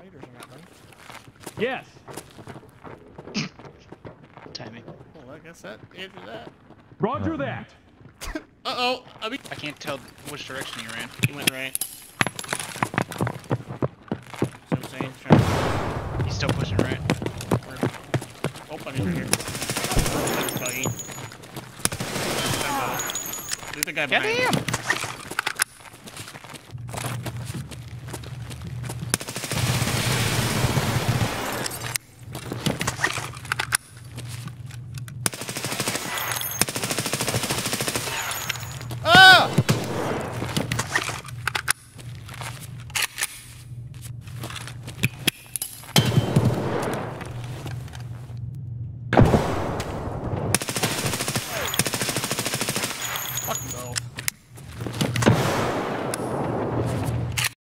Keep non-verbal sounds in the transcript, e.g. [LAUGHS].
Raiders are not, buddy. Yes. [LAUGHS] Timing. Well, I guess that answers that. Roger uh, that. [LAUGHS] Uh-oh. I mean, I can't tell which direction you ran. he went right. So I'm saying, to... He's still pushing right. to... Oh, buddy's right here. Buggy. Buggy. There's the guy behind. Get him!